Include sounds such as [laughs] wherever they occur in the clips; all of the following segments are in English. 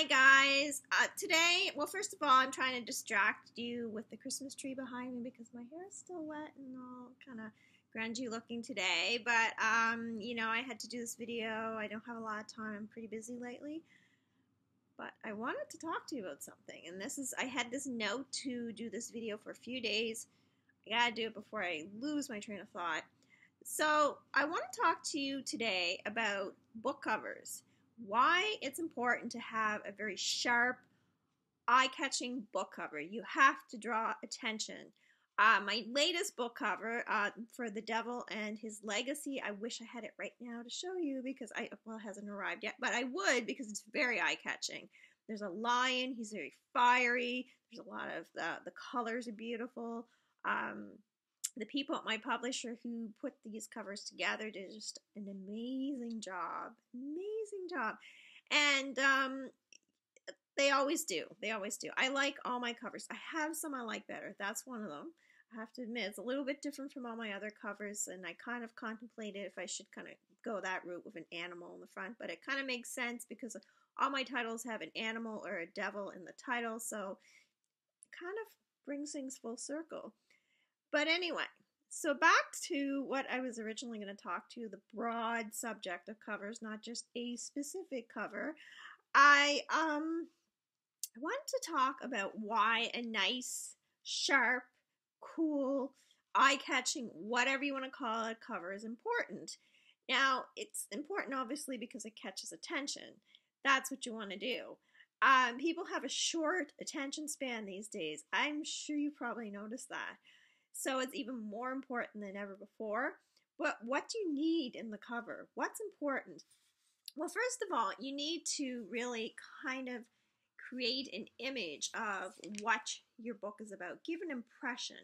Hi guys. Uh, today, well, first of all, I'm trying to distract you with the Christmas tree behind me because my hair is still wet and all kind of grungy looking today. But um, you know, I had to do this video. I don't have a lot of time. I'm pretty busy lately. But I wanted to talk to you about something, and this is I had this note to do this video for a few days. I gotta do it before I lose my train of thought. So I want to talk to you today about book covers why it's important to have a very sharp, eye catching book cover. You have to draw attention. Uh, my latest book cover uh, for The Devil and His Legacy, I wish I had it right now to show you because I, well, it hasn't arrived yet, but I would because it's very eye catching. There's a lion, he's very fiery, there's a lot of the, the colors are beautiful. Um, the people at my publisher who put these covers together did just an amazing job. Amazing job. And um, they always do. They always do. I like all my covers. I have some I like better. That's one of them. I have to admit, it's a little bit different from all my other covers, and I kind of contemplated if I should kind of go that route with an animal in the front, but it kind of makes sense because all my titles have an animal or a devil in the title, so it kind of brings things full circle. But anyway, so back to what I was originally going to talk to the broad subject of covers, not just a specific cover. I um wanted to talk about why a nice, sharp, cool, eye-catching, whatever you want to call it, cover is important. Now, it's important obviously because it catches attention. That's what you want to do. Um, people have a short attention span these days. I'm sure you probably noticed that. So it's even more important than ever before. But what do you need in the cover? What's important? Well, first of all, you need to really kind of create an image of what your book is about. Give an impression.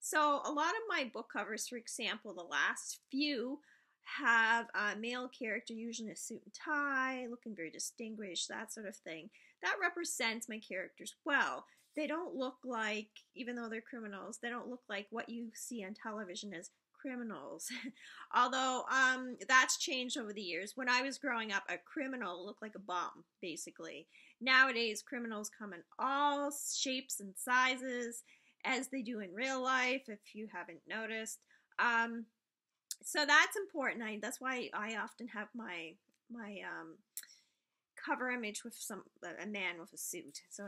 So, a lot of my book covers, for example, the last few have a male character, usually in a suit and tie, looking very distinguished, that sort of thing. That represents my characters well they don't look like, even though they're criminals, they don't look like what you see on television as criminals. [laughs] Although um, that's changed over the years. When I was growing up, a criminal looked like a bum, basically. Nowadays, criminals come in all shapes and sizes, as they do in real life, if you haven't noticed. Um, so that's important. I, that's why I often have my my um, cover image with some a man with a suit. So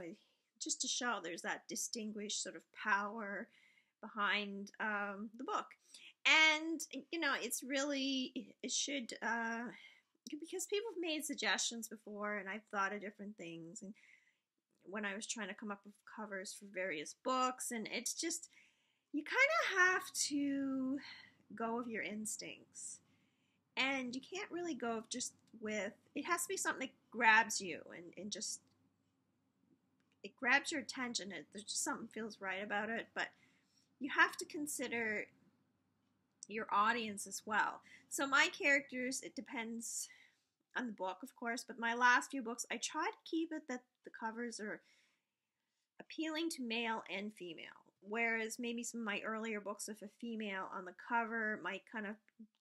just to show there's that distinguished sort of power behind um, the book. And, you know, it's really, it should, uh, because people have made suggestions before and I've thought of different things. And when I was trying to come up with covers for various books, and it's just, you kind of have to go with your instincts. And you can't really go just with, it has to be something that grabs you and, and just it grabs your attention. It, there's just something feels right about it, but you have to consider your audience as well. So my characters, it depends on the book, of course, but my last few books, I try to keep it that the covers are appealing to male and female. Whereas maybe some of my earlier books with a female on the cover might kind of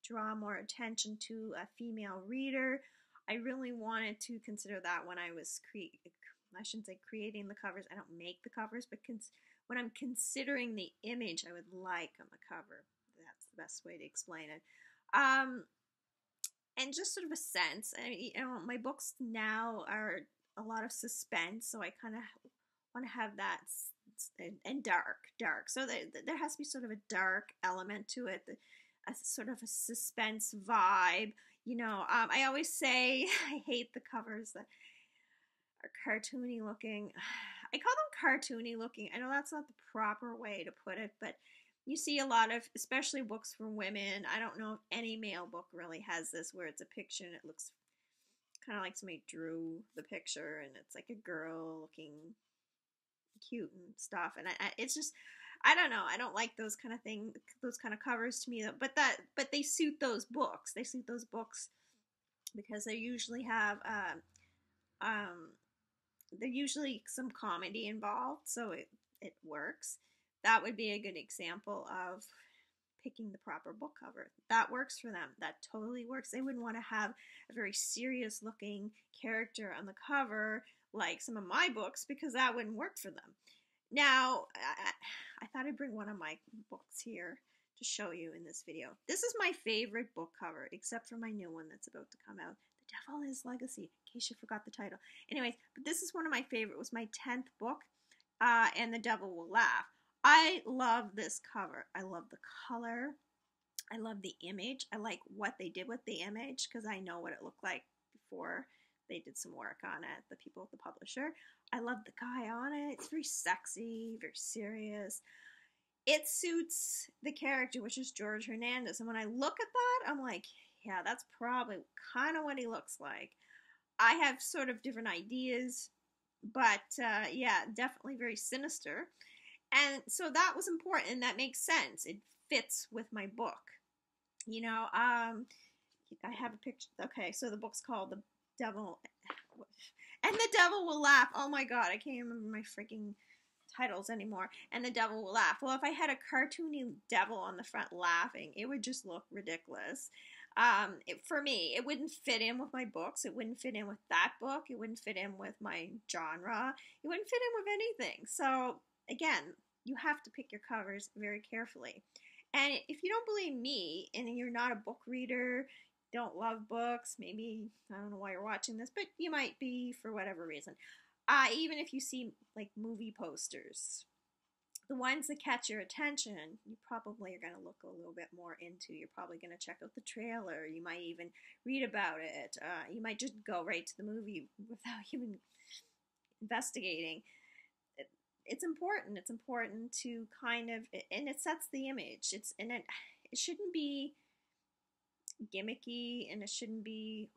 draw more attention to a female reader. I really wanted to consider that when I was cre- I shouldn't say creating the covers. I don't make the covers, but cons- when I'm considering the image I would like on the cover, that's the best way to explain it. Um, and just sort of a sense. I mean, you know, my books now are a lot of suspense, so I kind of want to have that and, and, dark, dark. So there, there has to be sort of a dark element to it, a sort of a suspense vibe. You know, um, I always say [laughs] I hate the covers that cartoony looking. [sighs] I call them cartoony looking. I know that's not the proper way to put it, but you see a lot of, especially books for women. I don't know if any male book really has this where it's a picture and it looks kind of like somebody drew the picture and it's like a girl looking cute and stuff. And I, I, it's just, I don't know. I don't like those kind of thing, those kind of covers to me. But that, but they suit those books. They suit those books because they usually have um, um, there's usually some comedy involved, so it, it works. That would be a good example of picking the proper book cover. That works for them. That totally works. They wouldn't want to have a very serious looking character on the cover like some of my books because that wouldn't work for them. Now, I, I thought I'd bring one of my books here to show you in this video. This is my favorite book cover, except for my new one that's about to come out. The Devil and His Legacy, in case you forgot the title. Anyways, but this is one of my favorite. It was my 10th book, uh, and The Devil Will Laugh. I love this cover. I love the color. I love the image. I like what they did with the image because I know what it looked like before they did some work on it, the people at the publisher. I love the guy on it. It's very sexy, very serious. It suits the character, which is George Hernandez. And when I look at that, I'm like, yeah, that's probably kind of what he looks like. I have sort of different ideas, but uh, yeah, definitely very sinister. And so that was important, and that makes sense. It fits with my book. You know, um, I have a picture. Okay, so the book's called The Devil. [laughs] And the Devil Will Laugh. Oh my god, I can't remember my freaking titles anymore. And the Devil Will Laugh. Well, if I had a cartoony devil on the front laughing, it would just look ridiculous. Um, it, for me, it wouldn't fit in with my books. It wouldn't fit in with that book. It wouldn't fit in with my genre. It wouldn't fit in with anything. So, again, you have to pick your covers very carefully. And if you don't believe me and you're not a book reader, don't love books, maybe I don't know why you're watching this, but you might be for whatever reason. Uh, even if you see like movie posters, the ones that catch your attention, you probably are going to look a little bit more into. You're probably going to check out the trailer. You might even read about it. Uh, you might just go right to the movie [laughs] without even investigating it's important. It's important to kind of, and it sets the image. It's and it it shouldn't be gimmicky, and it shouldn't be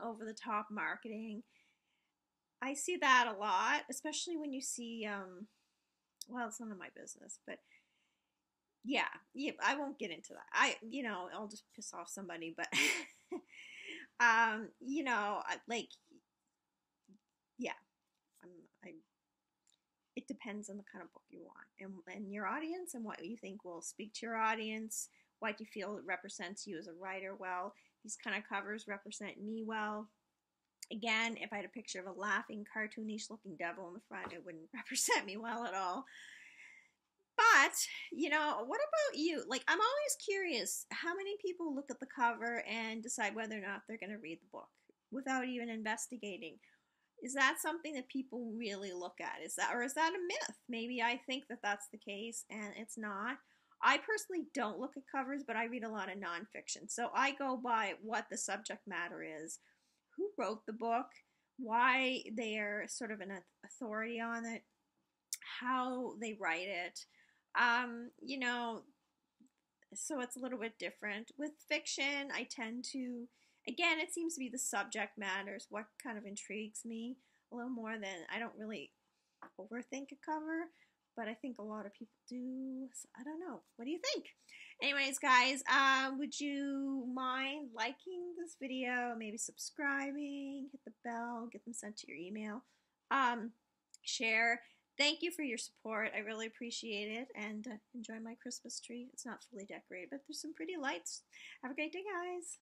over the top marketing. I see that a lot, especially when you see. Um, well, it's none of my business, but yeah, yeah, I won't get into that. I, you know, I'll just piss off somebody, but, [laughs] um, you know, like, yeah, I'm, I it depends on the kind of book you want and, and your audience and what you think will speak to your audience, what you feel represents you as a writer well. These kind of covers represent me well. Again, if I had a picture of a laughing, cartoonish looking devil in the front, it wouldn't [laughs] represent me well at all. But, you know, what about you? Like, I'm always curious how many people look at the cover and decide whether or not they're going to read the book without even investigating is that something that people really look at? Is that, or is that a myth? Maybe I think that that's the case and it's not. I personally don't look at covers, but I read a lot of nonfiction. So I go by what the subject matter is, who wrote the book, why they're sort of an authority on it, how they write it. Um, you know, so it's a little bit different. With fiction, I tend to Again, it seems to be the subject matters, what kind of intrigues me a little more than I don't really overthink a cover, but I think a lot of people do. So I don't know. What do you think? Anyways, guys, uh, would you mind liking this video? Maybe subscribing, hit the bell, get them sent to your email. Um, share. Thank you for your support. I really appreciate it and uh, enjoy my Christmas tree. It's not fully decorated, but there's some pretty lights. Have a great day, guys.